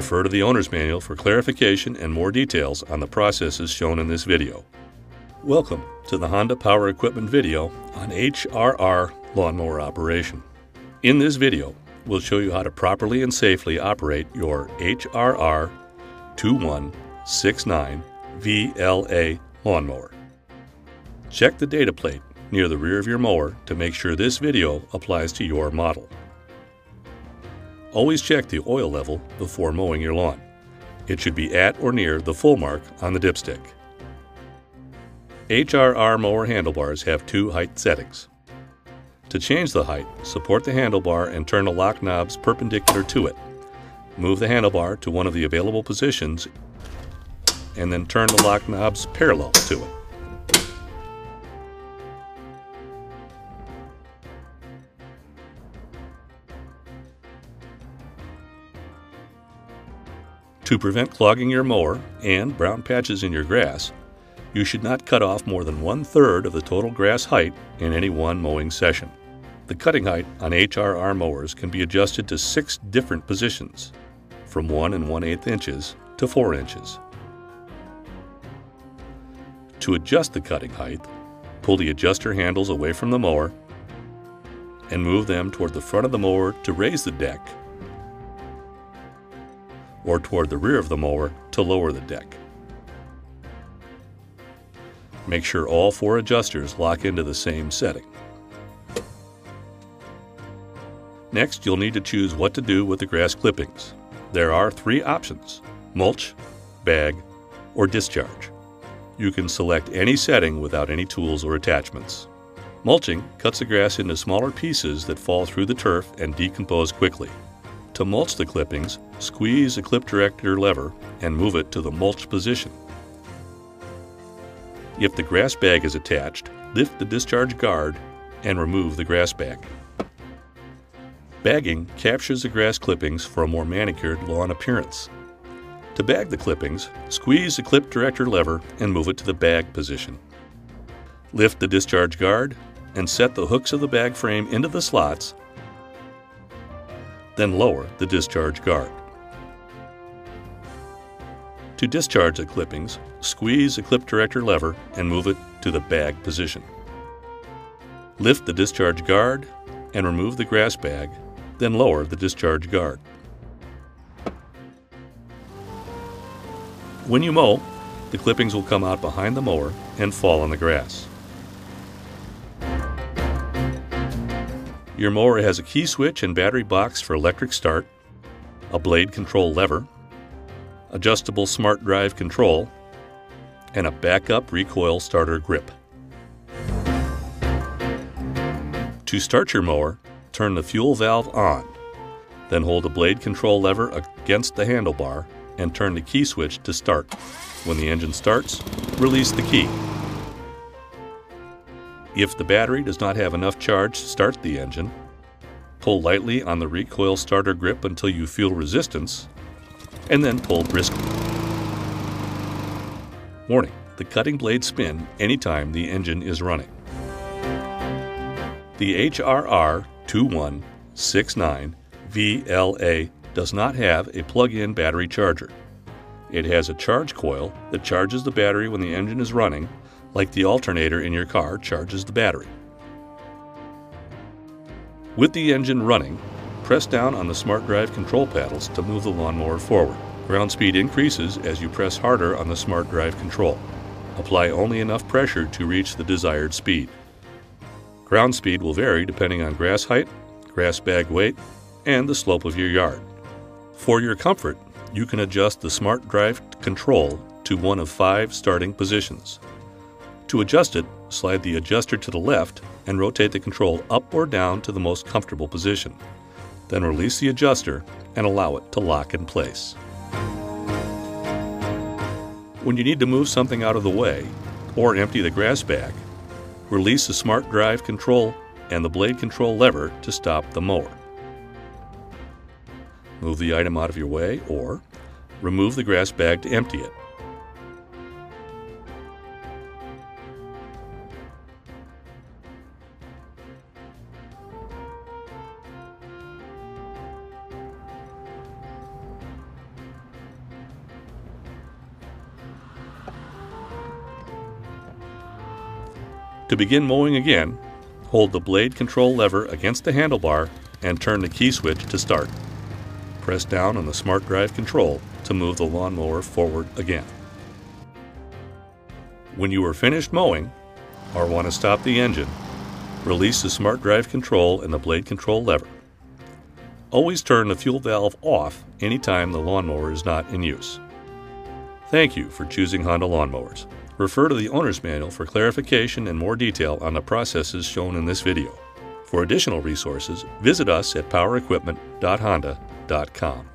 Refer to the owner's manual for clarification and more details on the processes shown in this video. Welcome to the Honda Power Equipment video on HRR lawnmower operation. In this video, we'll show you how to properly and safely operate your HRR 2169 VLA lawnmower. Check the data plate near the rear of your mower to make sure this video applies to your model. Always check the oil level before mowing your lawn. It should be at or near the full mark on the dipstick. HRR mower handlebars have two height settings. To change the height, support the handlebar and turn the lock knobs perpendicular to it. Move the handlebar to one of the available positions and then turn the lock knobs parallel to it. To prevent clogging your mower and brown patches in your grass, you should not cut off more than one third of the total grass height in any one mowing session. The cutting height on HRR mowers can be adjusted to six different positions, from 1 and 1 8 inches to 4 inches. To adjust the cutting height, pull the adjuster handles away from the mower and move them toward the front of the mower to raise the deck or toward the rear of the mower to lower the deck. Make sure all four adjusters lock into the same setting. Next, you'll need to choose what to do with the grass clippings. There are three options mulch, bag, or discharge. You can select any setting without any tools or attachments. Mulching cuts the grass into smaller pieces that fall through the turf and decompose quickly. To mulch the clippings, squeeze the clip director lever and move it to the mulch position. If the grass bag is attached, lift the discharge guard and remove the grass bag. Bagging captures the grass clippings for a more manicured lawn appearance. To bag the clippings, squeeze the clip director lever and move it to the bag position. Lift the discharge guard and set the hooks of the bag frame into the slots, then lower the discharge guard. To discharge the clippings, squeeze the clip director lever and move it to the bag position. Lift the discharge guard and remove the grass bag, then lower the discharge guard. When you mow, the clippings will come out behind the mower and fall on the grass. Your mower has a key switch and battery box for electric start, a blade control lever, adjustable smart drive control, and a backup recoil starter grip. To start your mower, turn the fuel valve on, then hold the blade control lever against the handlebar and turn the key switch to start. When the engine starts, release the key. If the battery does not have enough charge to start the engine, pull lightly on the recoil starter grip until you feel resistance, and then pull briskly. Warning, the cutting blades spin anytime the engine is running. The HRR 2169 VLA does not have a plug-in battery charger. It has a charge coil that charges the battery when the engine is running, like the alternator in your car charges the battery. With the engine running, press down on the Smart Drive control paddles to move the lawnmower forward. Ground speed increases as you press harder on the Smart Drive control. Apply only enough pressure to reach the desired speed. Ground speed will vary depending on grass height, grass bag weight, and the slope of your yard. For your comfort, you can adjust the Smart Drive control to one of five starting positions. To adjust it, slide the adjuster to the left and rotate the control up or down to the most comfortable position. Then release the adjuster and allow it to lock in place. When you need to move something out of the way or empty the grass bag, release the Smart Drive control and the blade control lever to stop the mower. Move the item out of your way or remove the grass bag to empty it. To begin mowing again, hold the blade control lever against the handlebar and turn the key switch to start. Press down on the Smart Drive control to move the lawnmower forward again. When you are finished mowing, or want to stop the engine, release the Smart Drive control and the blade control lever. Always turn the fuel valve off anytime the lawnmower is not in use. Thank you for choosing Honda Lawnmowers. Refer to the owner's manual for clarification and more detail on the processes shown in this video. For additional resources, visit us at powerequipment.honda.com.